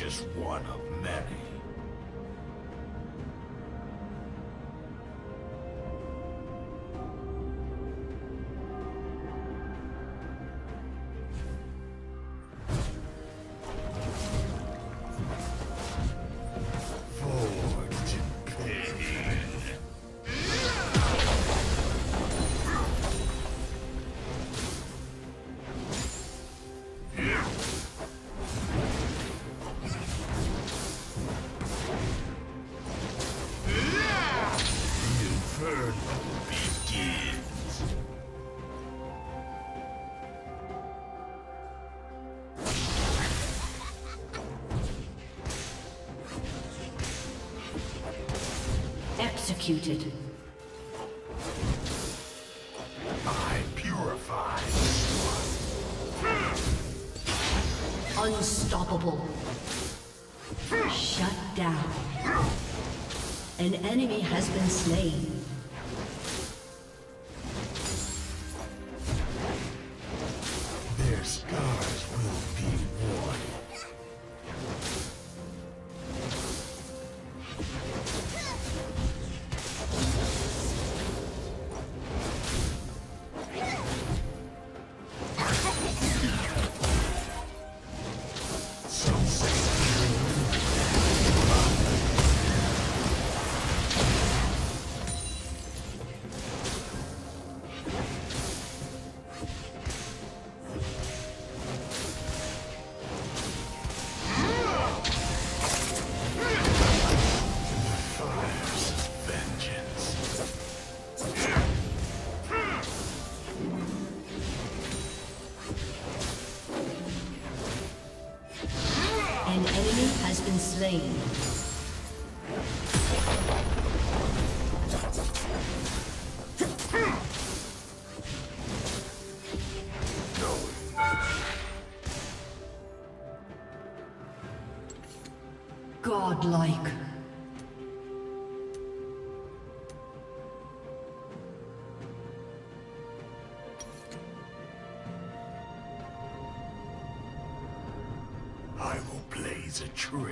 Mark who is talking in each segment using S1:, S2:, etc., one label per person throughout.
S1: Just one of many.
S2: Executed.
S1: I purify.
S2: Unstoppable. Shut down. An enemy has been slain. Slain. A trail.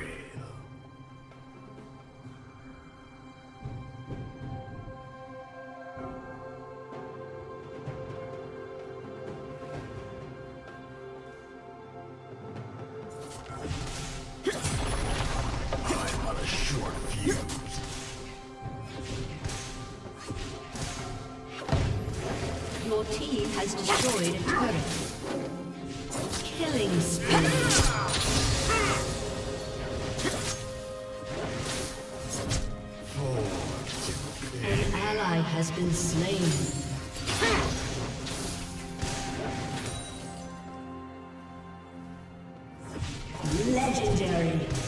S2: I'm on a short fuse.
S1: Your team has destroyed a turret. Legendary.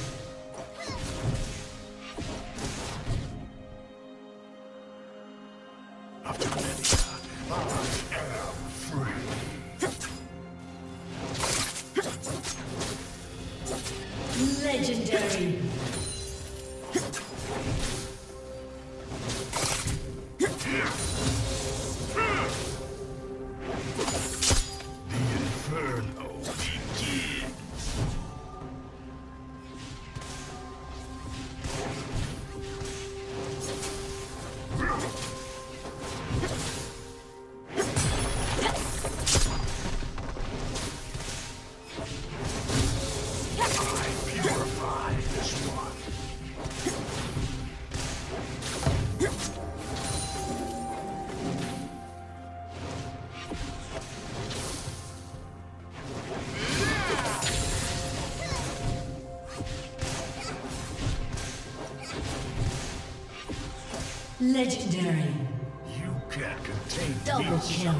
S1: Legendary.
S2: You can't contain
S1: Double
S2: me.
S1: kill.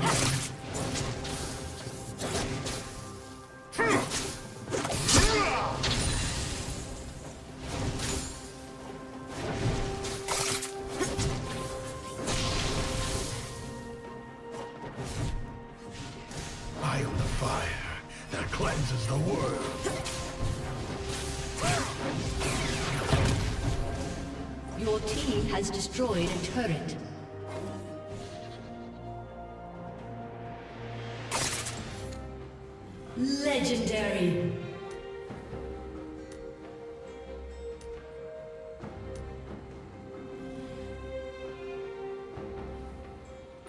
S1: Your team has destroyed a turret. Legendary.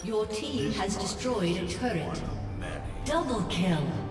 S1: Your team has destroyed a turret. Double kill.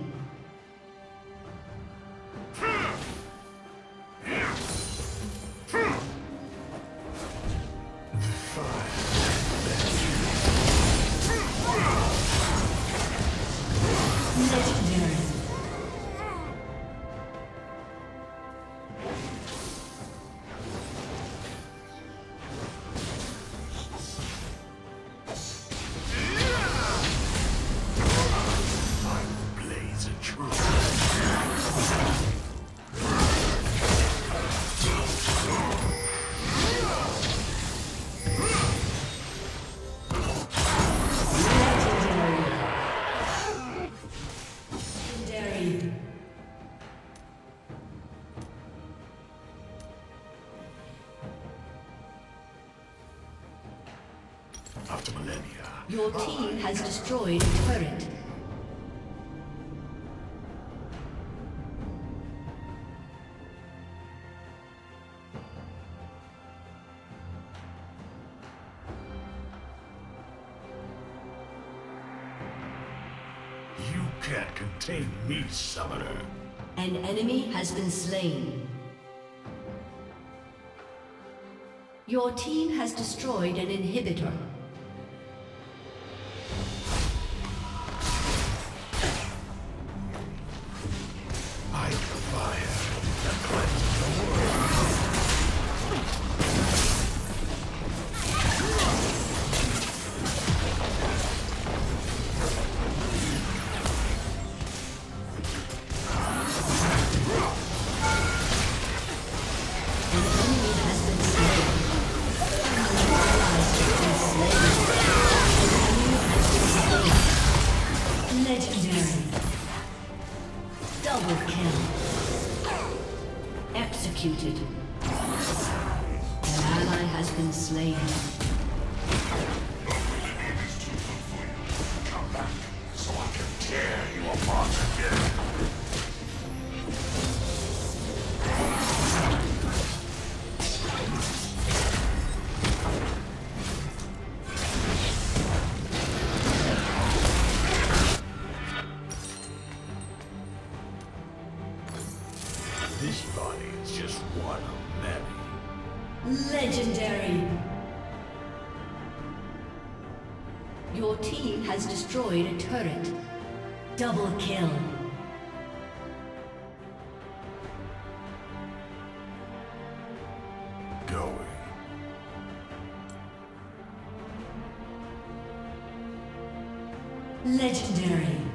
S1: Your team has destroyed a turret.
S2: You can't contain me, Summoner.
S1: An enemy has been slain. Your team has destroyed an inhibitor. Legendary. Your team has destroyed a turret. Double kill.
S2: Going.
S1: Legendary.